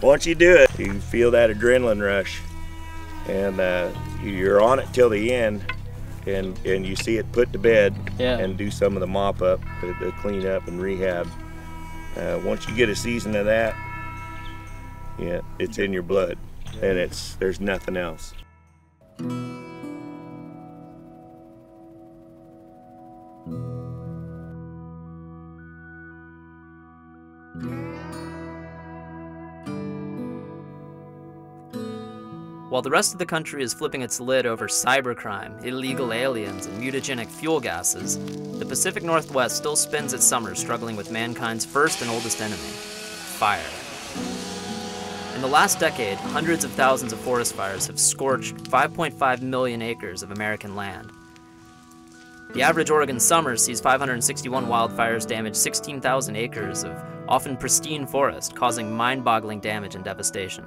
Once you do it, you feel that adrenaline rush, and uh, you're on it till the end, and and you see it put to bed, Yeah. and do some of the mop up, the, the clean up and rehab. Uh, once you get a season of that, yeah, it's in your blood, and it's there's nothing else. While the rest of the country is flipping its lid over cybercrime, illegal aliens, and mutagenic fuel gases, the Pacific Northwest still spends its summers struggling with mankind's first and oldest enemy fire. In the last decade, hundreds of thousands of forest fires have scorched 5.5 million acres of American land. The average Oregon summer sees 561 wildfires damage 16,000 acres of often pristine forest, causing mind boggling damage and devastation.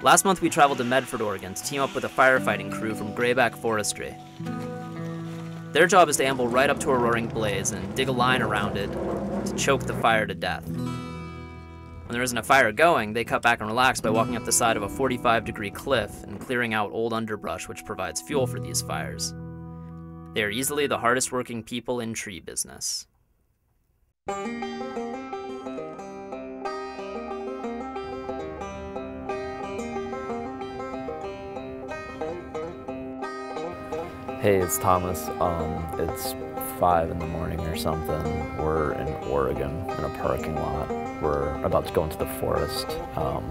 Last month, we traveled to Medford, Oregon to team up with a firefighting crew from Grayback Forestry. Their job is to amble right up to a roaring blaze and dig a line around it to choke the fire to death. When there isn't a fire going, they cut back and relax by walking up the side of a 45 degree cliff and clearing out old underbrush which provides fuel for these fires. They are easily the hardest working people in tree business. Hey, it's Thomas. Um, it's five in the morning or something. We're in Oregon in a parking lot. We're about to go into the forest um,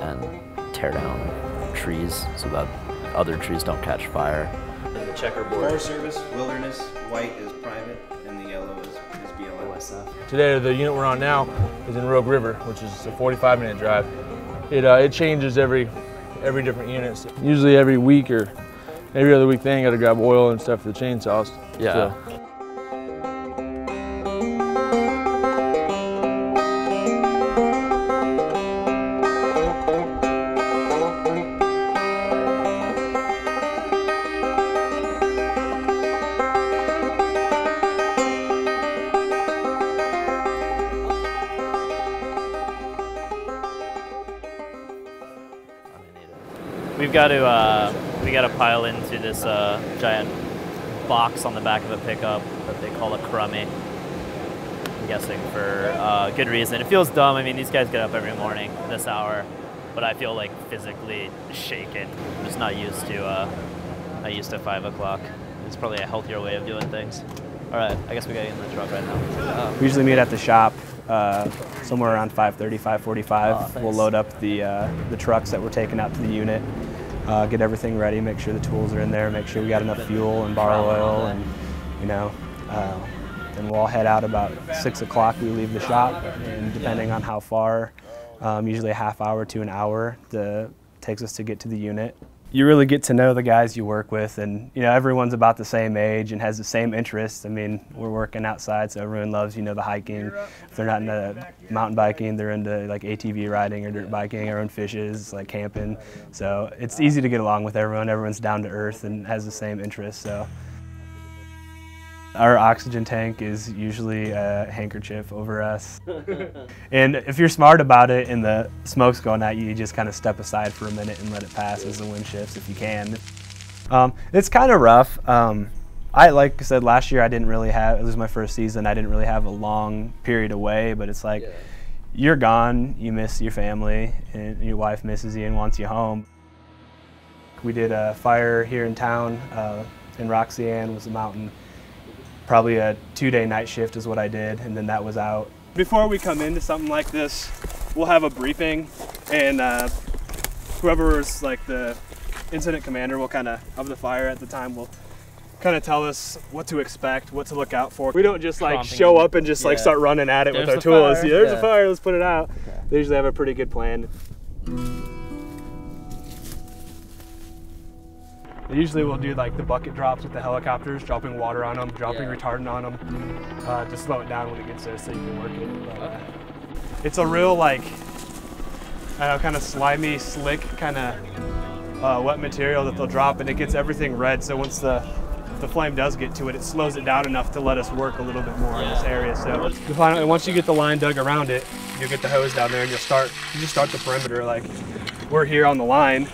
and tear down trees so that other trees don't catch fire. The checkerboard. Forest Service, Wilderness, white is private, and the yellow is, is BLM. Today, the unit we're on now is in Rogue River, which is a 45 minute drive. It, uh, it changes every, every different unit. So usually every week or every other week thing, I gotta grab oil and stuff for the chainsaws. Yeah. So, We've got to uh, we got to pile into this uh, giant box on the back of a pickup that they call a crummy. I'm guessing for uh, good reason. It feels dumb. I mean, these guys get up every morning this hour, but I feel like physically shaken. I'm just not used to uh, not used to five o'clock. It's probably a healthier way of doing things. All right, I guess we got to get in the truck right now. We usually meet at the shop uh, somewhere around 5:30, 5:45. Oh, we'll load up the uh, the trucks that we're taking out to the unit, uh, get everything ready, make sure the tools are in there, make sure we got enough fuel and bar oil, and you know. Uh, then we'll all head out about six o'clock. We leave the shop, and depending on how far, um, usually a half hour to an hour, the takes us to get to the unit. You really get to know the guys you work with, and you know everyone's about the same age and has the same interests. I mean, we're working outside, so everyone loves you know the hiking. If they're not into mountain biking, they're into like ATV riding or dirt biking. or Everyone fishes, like camping. So it's easy to get along with everyone. Everyone's down to earth and has the same interests. So. Our oxygen tank is usually a handkerchief over us. and if you're smart about it and the smoke's going at you, you just kind of step aside for a minute and let it pass as the wind shifts if you can. Um, it's kind of rough. Um, I, like I said, last year I didn't really have, it was my first season, I didn't really have a long period away, but it's like you're gone, you miss your family, and your wife misses you and wants you home. We did a fire here in town uh, in Roxy Ann, was a mountain probably a two-day night shift is what I did, and then that was out. Before we come into something like this, we'll have a briefing, and uh, whoever is like the incident commander will kind of of the fire at the time will kind of tell us what to expect, what to look out for. We don't just like Tromping show up and just like start running at it with our tools. fire. Yeah, there's Yeah. a fire, let's put it out. They usually have a pretty good plan. They Usually we'll do like the bucket drops with the helicopters, dropping water on them, dropping Yeah. retardant on them, uh, to slow it down when it gets there so you can work it. But, uh, It's a real like uh, kind of slimy, slick, kind of uh, wet material that they'll drop, and it gets everything red. So once the the flame does get to it, it slows it down enough to let us work a little bit more in this area. So find, once you get the line dug around it, you'll get the hose down there and you'll start, you just start the perimeter. Like we're here on the line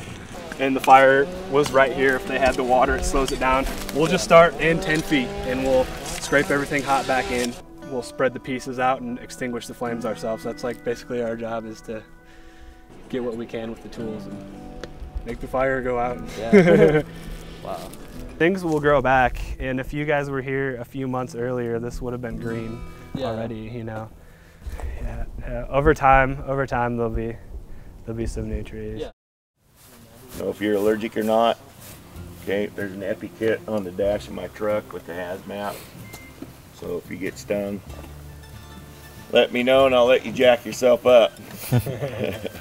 and the fire was right here. If they had the water, it slows it down. We'll just start in 10 feet and we'll scrape everything hot back in. We'll spread the pieces out and extinguish the flames ourselves. That's like basically our job is to get what we can with the tools and make the fire go out. Yeah. wow. Things will grow back, and if you guys were here a few months earlier, this would have been green Yeah. already. You know, yeah, yeah. Over time, over time, there'll be there'll be some new trees. Yeah. Know if you're allergic or not. Okay, there's an epi kit on the dash of my truck with the hazmat. So if you get stung, let me know and I'll let you jack yourself up.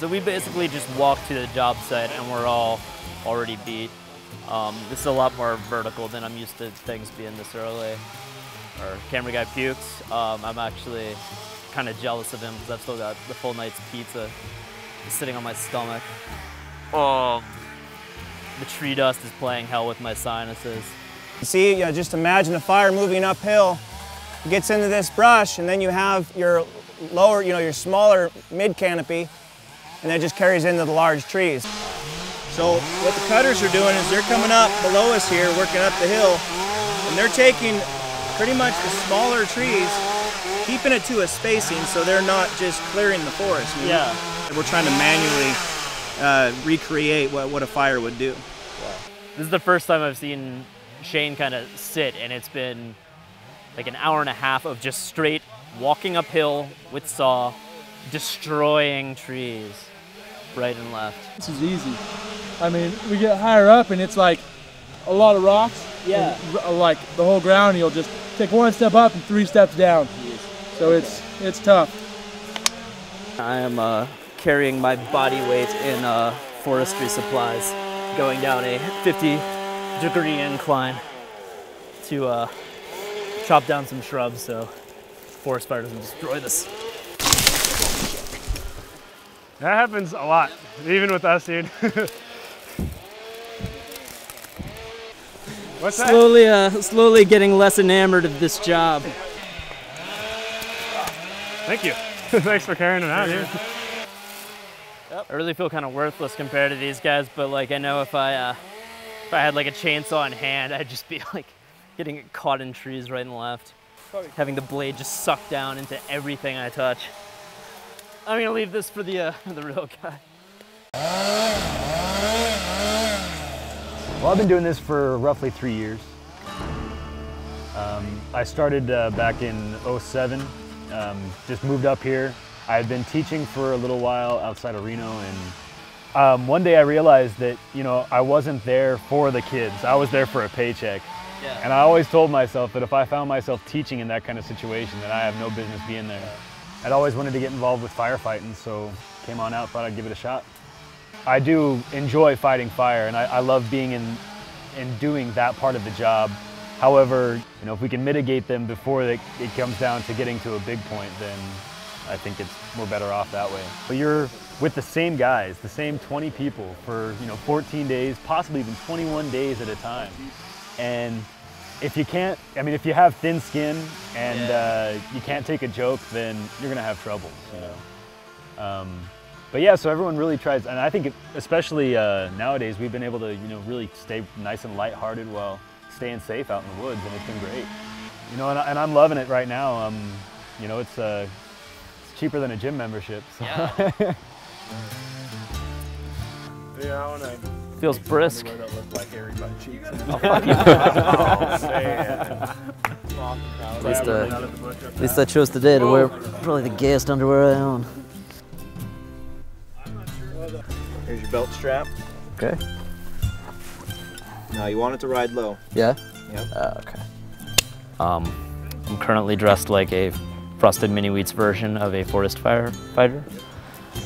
So we basically just walked to the job site and we're all already beat. Um, this is a lot more vertical than I'm used to things being this early. Our camera guy pukes. Um, I'm actually kind of jealous of him because I've still got the full night's pizza sitting on my stomach. Um, the tree dust is playing hell with my sinuses. See, you know, just imagine a fire moving uphill, gets into this brush, and then you have your lower, you know, your smaller mid canopy, and that just carries into the large trees. So what the cutters are doing is they're coming up below us here, working up the hill, and they're taking pretty much the smaller trees, keeping it to a spacing so they're not just clearing the forest. I mean, Yeah. We're trying to manually uh, recreate what, what a fire would do. This is the first time I've seen Shane kind of sit, and it's been like an hour and a half of just straight walking uphill with saw, destroying trees right and left. This is easy. I mean, we get higher up and it's like a lot of rocks. Yeah. and like the whole ground, you'll just take one step up and three steps down. So it's it's tough. I am uh, carrying my body weight in uh, forestry supplies, going down a 50 degree incline to uh, chop down some shrubs so forest fire doesn't destroy this. That happens a lot, even with us, dude. What's that? Slowly, uh, slowly getting less enamored of this job. Thank you. Thanks for carrying it out, dude. I really feel kind of worthless compared to these guys, but like I know if I uh, if I had like a chainsaw in hand, I'd just be like getting caught in trees right and left, having the blade just suck down into everything I touch. I'm gonna leave this for the uh, the real guy. Well, I've been doing this for roughly three years. Um, I started uh, back in 07, um, just moved up here. I had been teaching for a little while outside of Reno and um, one day I realized that, you know, I wasn't there for the kids. I was there for a paycheck. Yeah. And I always told myself that if I found myself teaching in that kind of situation, that I have no business being there. I'd always wanted to get involved with firefighting, so came on out, thought I'd give it a shot. I do enjoy fighting fire, and I, I love being in, in doing that part of the job. However, you know, if we can mitigate them before they, it comes down to getting to a big point, then I think it's we're better off that way. But you're with the same guys, the same 20 people for you know 14 days, possibly even 21 days at a time, and if you can't, I mean, if you have thin skin and uh, you can't take a joke, then you're gonna have trouble, you know. Um, but yeah, so everyone really tries, and I think it, especially uh, nowadays, we've been able to, you know, really stay nice and lighthearted while staying safe out in the woods, and it's been great. You know, and, and I'm loving it right now. Um, you know, it's, uh, it's cheaper than a gym membership. So. Yeah. Yeah, I want to. Feels brisk. Like hairy butt cheeks. At least, uh, at least I chose today to wear probably the gayest underwear I own. Here's your belt strap. Okay. Now you want it to ride low. Yeah? Yep. Uh, okay. Um, I'm currently dressed like a frosted mini wheats version of a forest firefighter,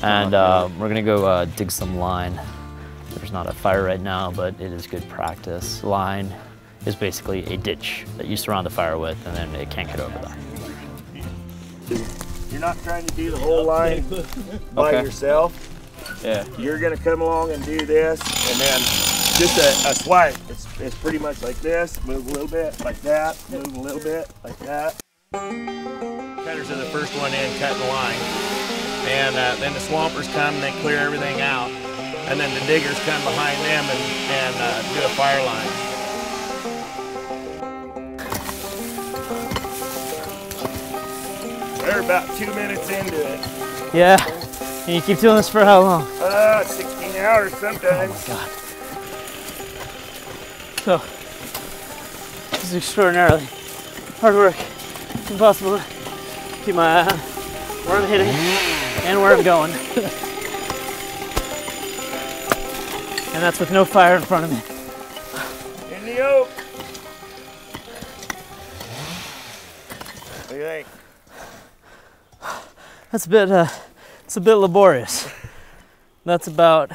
and uh, we're gonna go uh, dig some line. There's not a fire right now, but it is good practice. Line is basically a ditch that you surround the fire with, and then it can't get over that. You're not trying to do the whole line by Okay. yourself. Yeah. You're gonna come along and do this, and then just a, a swipe. It's, it's pretty much like this. Move a little bit, like that. Move a little bit, like that. Cutters are the first one in cutting the line, and uh, then the swampers come and they clear everything out, and then the diggers come behind them and, and uh, do a fire line. They're about two minutes into it. Yeah. And you keep doing this for how long? Uh, 16 hours sometimes. Oh my God. So, this is extraordinarily hard work. It's impossible to keep my eye on where I'm hitting and where I'm going. and that's with no fire in front of me. In the oak. What do you think? That's a bit, uh, it's a bit laborious. That's about,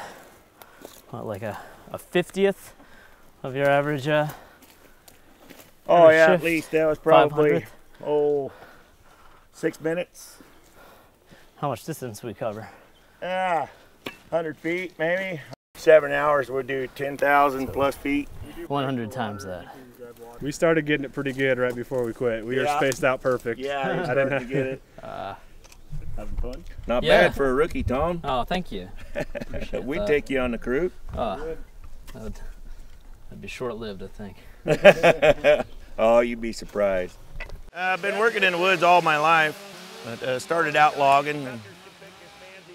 what, like a, a 50th of your average, uh, Oh yeah, at least that was probably 500th. oh six minutes. How much distance we cover? Ah, hundred feet maybe. Seven hours would do ten thousand plus feet. 100 times that. We started getting it pretty good right before we quit. We Yeah. were spaced out perfect. Yeah, I didn't starting to get it. Uh, Having fun? Not Yeah. bad for a rookie, Tom. oh, thank you. We'd that. take you on the crew. Uh, that would, that'd be short-lived, I think. oh, you'd be surprised. I've been working in the woods all my life. But, uh, started out logging, and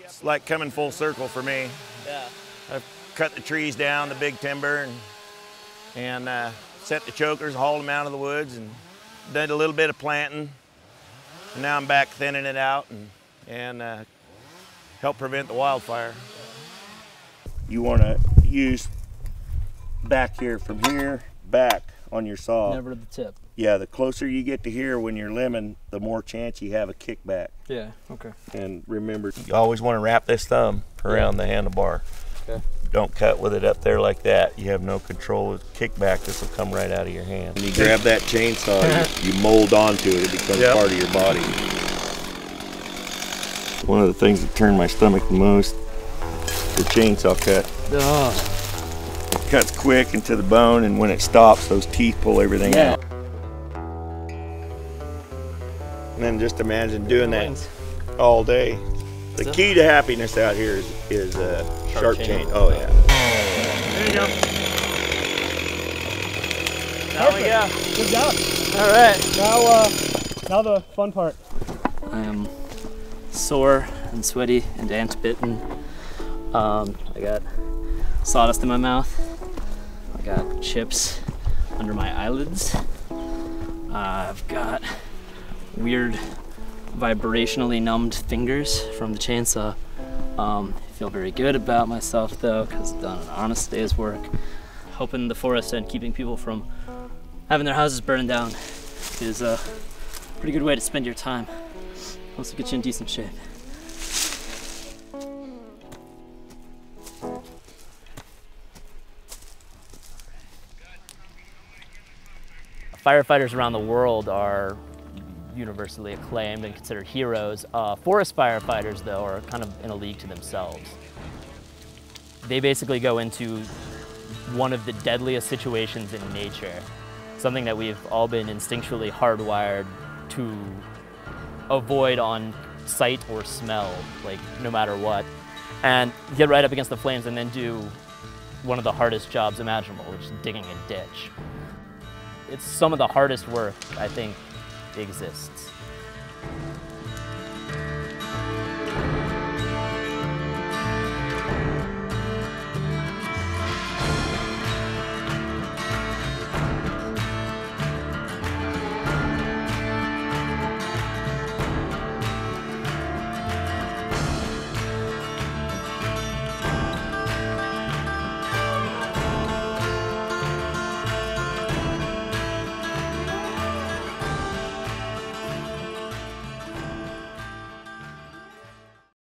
it's like coming full circle for me. Yeah. I've cut the trees down, the big timber, and and uh, set the chokers, hauled them out of the woods, and did a little bit of planting. And now I'm back thinning it out and and uh, help prevent the wildfire. You want to use back here from here back on your saw. Never to the tip. Yeah, the closer you get to here when you're limbing, the more chance you have a kickback. Yeah, okay. And remember, you always want to wrap this thumb around the handlebar. Okay. Don't cut with it up there like that. You have no control. With kickback, this will come right out of your hand. When you grab that chainsaw, you, you mold onto it. It becomes Yep. part of your body. One of the things that turned my stomach the most, the chainsaw cut. Oh, It cuts quick into the bone, and when it stops, those teeth pull everything Yeah. out. And then just imagine doing that all day. The key to happiness out here is, is uh, sharp, Sharp chain. chain. Oh yeah. There you go. Now we go. Good job. All right. Now, uh, now the fun part. I am sore and sweaty and ant bitten. Um, I got sawdust in my mouth. I got chips under my eyelids. I've got weird vibrationally numbed fingers from the chainsaw. Um, I feel very good about myself though, because I've done an honest day's work. Helping the forest and keeping people from having their houses burned down is a pretty good way to spend your time. Also get you in decent shape. Firefighters around the world are universally acclaimed and considered heroes. Uh, forest firefighters, though, are kind of in a league to themselves. They basically go into one of the deadliest situations in nature, something that we've all been instinctually hardwired to avoid on sight or smell, like no matter what, and get right up against the flames and then do one of the hardest jobs imaginable, which is digging a ditch. It's some of the hardest work I think exists.